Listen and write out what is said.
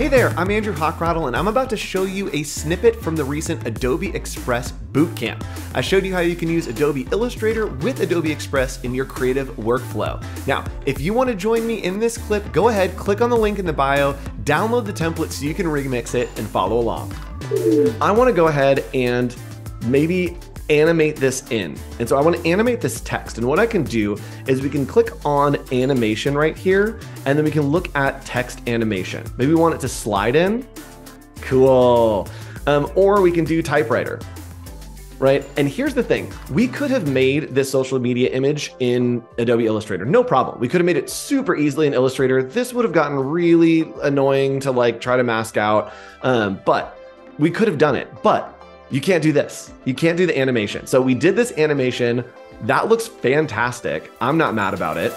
Hey there, I'm Andrew Hochradel, and I'm about to show you a snippet from the recent Adobe Express Bootcamp. I showed you how you can use Adobe Illustrator with Adobe Express in your creative workflow. Now, if you want to join me in this clip, go ahead, click on the link in the bio, download the template so you can remix it and follow along. I want to go ahead and maybe animate this in. And so I want to animate this text. And what I can do is we can click on animation right here, and then we can look at text animation. Maybe we want it to slide in. Cool. Um, or we can do typewriter right? And here's the thing we could have made this social media image in Adobe Illustrator, no problem. We could have made it super easily in Illustrator. This would have gotten really annoying to like try to mask out, um, but we could have done it. But you can't do this. You can't do the animation. So we did this animation. That looks fantastic. I'm not mad about it.